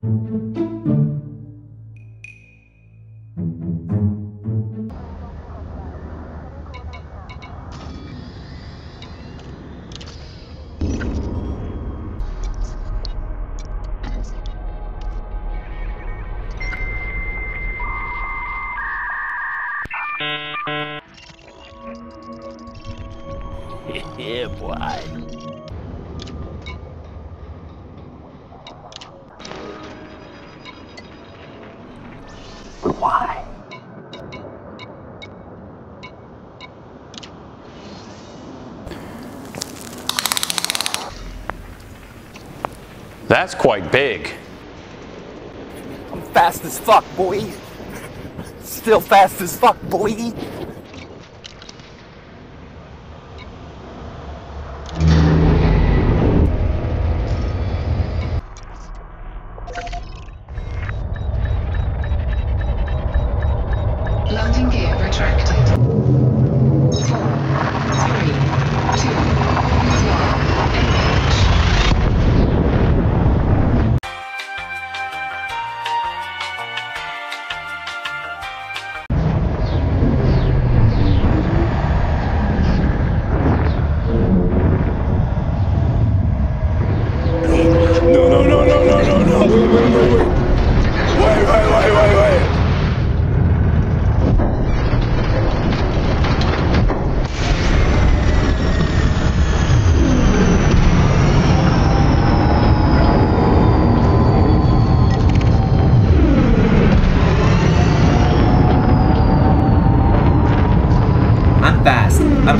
yeah, boy. That's quite big. I'm fast as fuck, boy. Still fast as fuck, boy. Landing gear retracted.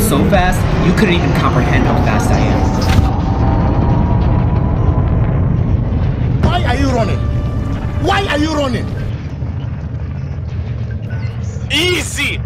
So fast, you couldn't even comprehend how fast I am. Why are you running? Why are you running? Easy!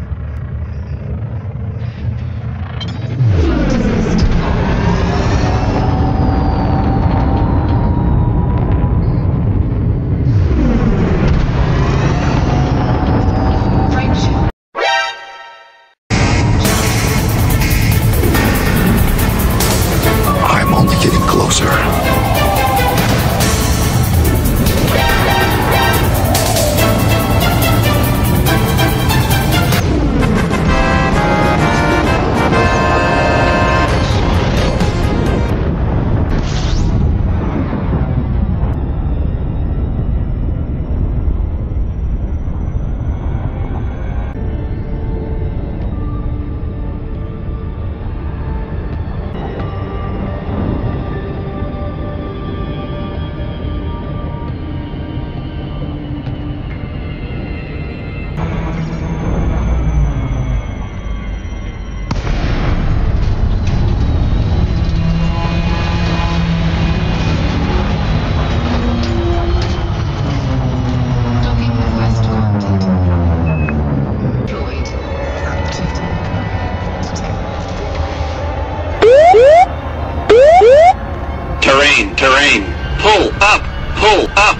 Pull up, pull up,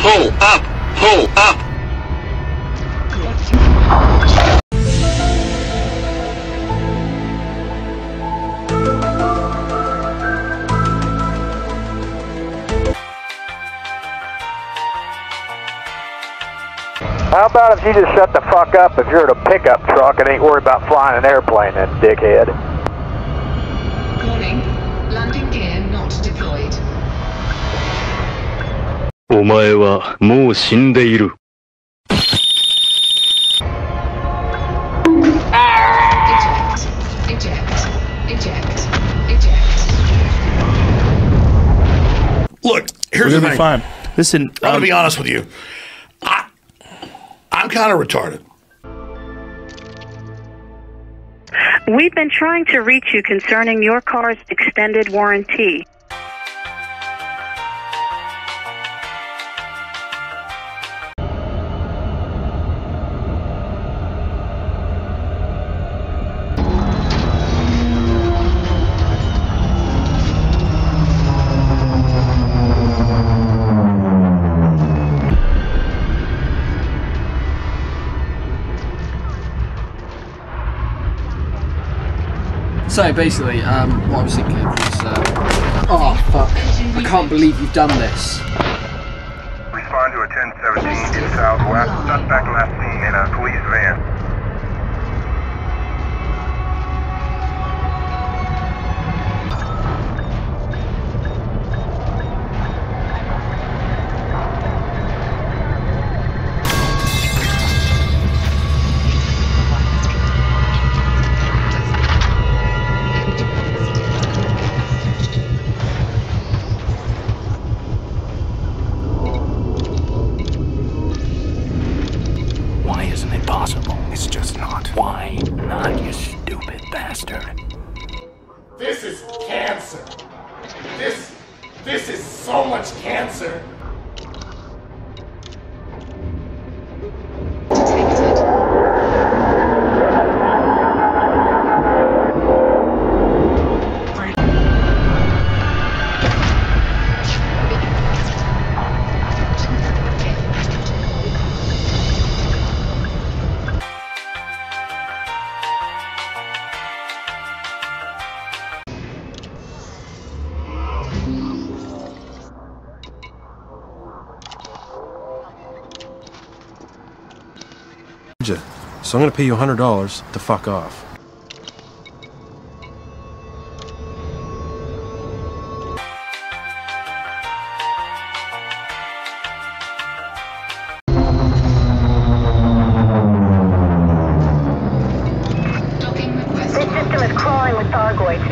pull up, pull up. How about if you just shut the fuck up if you're in a pickup truck and ain't worried about flying an airplane, then, dickhead? Warning. Landing gear お前はもう死んでいる。 Eject. Eject. Eject. Eject. Look, here's We're the gonna be thing. fine. Listen, I'm gonna um, be honest with you. I, I'm kind of retarded. We've been trying to reach you concerning your car's extended warranty. So basically, um, what I was thinking was, uh, oh fuck, I can't believe you've done this. Respond to a 1017 in southwest. Suspect last seen in a police van. Why not, you stupid bastard? This is cancer. This, this is so much cancer. So I'm gonna pay you $100 to fuck off. System is crawling with Thargoids.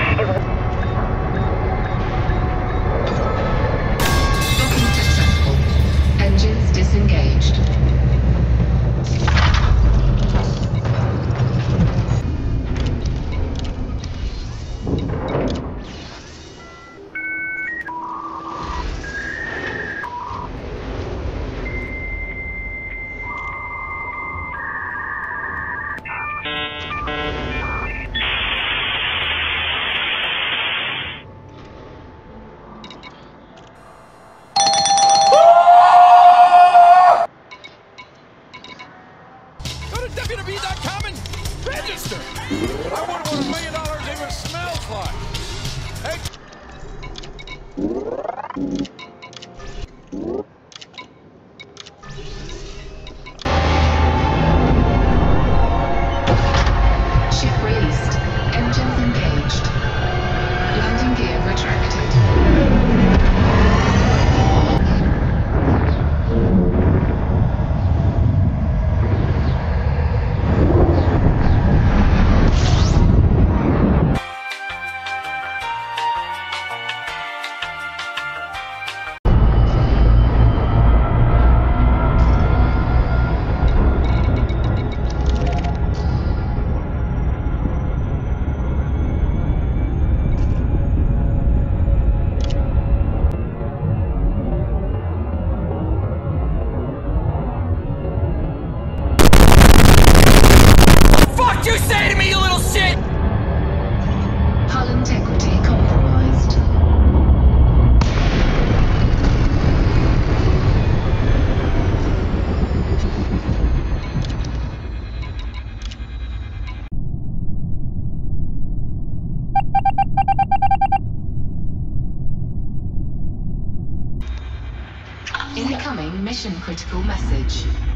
critical message.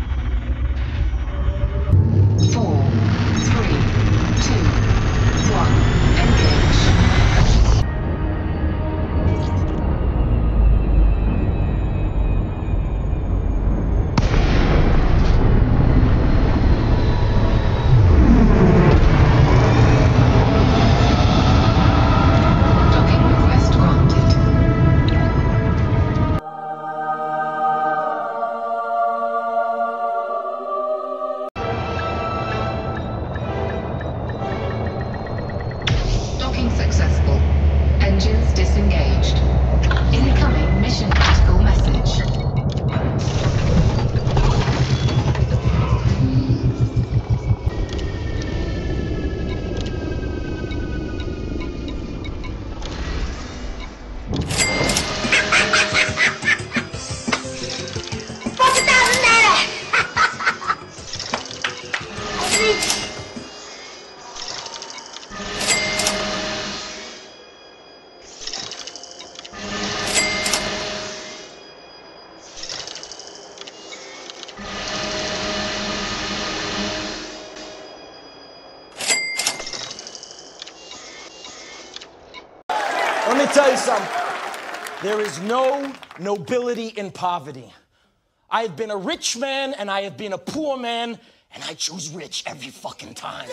There is no nobility in poverty. I have been a rich man and I have been a poor man, and I choose rich every fucking time.